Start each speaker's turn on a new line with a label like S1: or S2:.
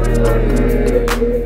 S1: Amen.